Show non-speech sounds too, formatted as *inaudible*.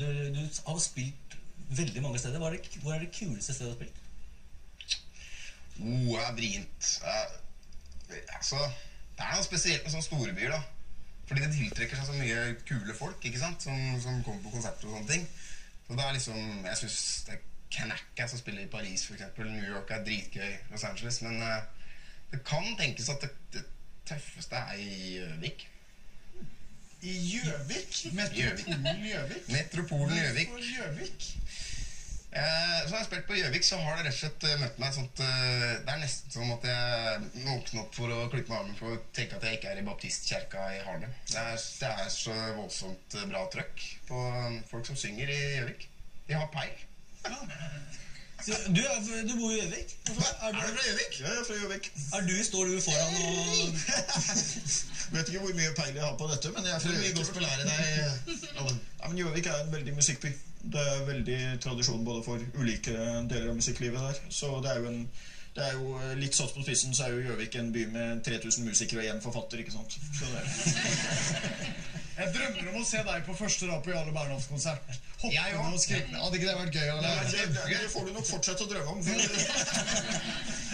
Du, du har jo spilt veldig mange steder. Hvor er, det, hvor er det kuleste stedet du har spilt? Oh, det er vrient. Eh, altså, det er noe spesielt med sånne storebyer, da. Fordi det tiltrekker seg så mye kule folk ikke sant? Som, som kommer på konserter og sånne ting. Så det er liksom, Jeg syns det er Kanaka som spiller i Paris, f.eks. New York er dritgøy. Los Angeles. Men uh, det kan tenkes at det, det tøffeste er i Gjøvik. I Gjøvik? Metropolen Gjøvik? Metropolen Gjøvik. Eh, så har jeg spilt på Gjøvik, så har det rett og slett eh, møtt meg sånt eh, Det er nesten som at jeg våkner opp for å klippe meg armen for å tenke at jeg ikke er i baptistkjerka i Harlem. Det er, det er så voldsomt eh, bra trøkk på um, folk som synger i Gjøvik. De har peil. Så du, er, du bor i Gjøvik. Er, Er du fra Gjøvik? Ja, jeg er fra Gjøvik. er du, står du foran og *laughs* Vet ikke hvor mye peil jeg har på dette, men jeg er fra Gjøvik. Ja, men Gjøvik er en veldig musikkby. Det er veldig tradisjon både for ulike deler av musikklivet der. Så det er jo en det er jo eh, Litt satt på spissen så er jo Gjøvik en by med 3000 musikere og én forfatter. ikke sant? Så det er. Jeg drømmer om å se deg på første rad på Jarle Bernhoft-konsert. Hoppende og skrikende. Hadde ikke det vært gøy? Eller? Det, det får du nok fortsette å drømme om. *laughs*